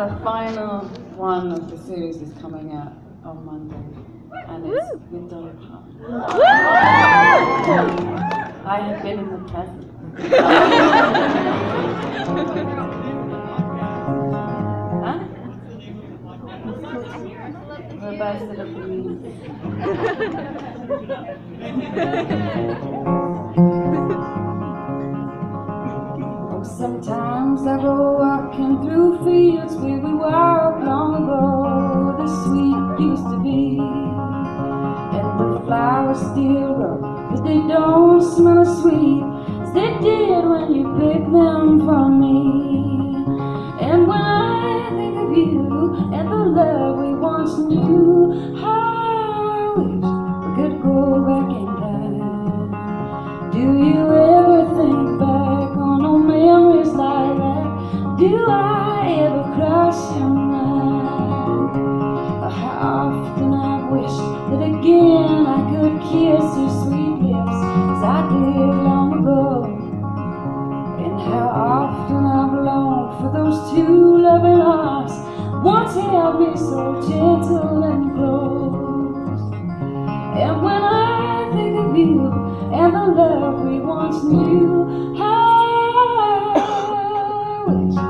the final one of the series is coming out on Monday, and it's with Dolly Parton. I have been in the present. huh? We're both Oh, I go walking through fields where we walked long ago. The sweet used to be, and the flowers still grow, but they don't smell as sweet as they did when you picked them for me. Your mind? How often I wish that again I could kiss your sweet lips as I did long ago. And how often I've longed for those two loving arms once held me so gentle and close. And when I think of you and the love we once knew, I wish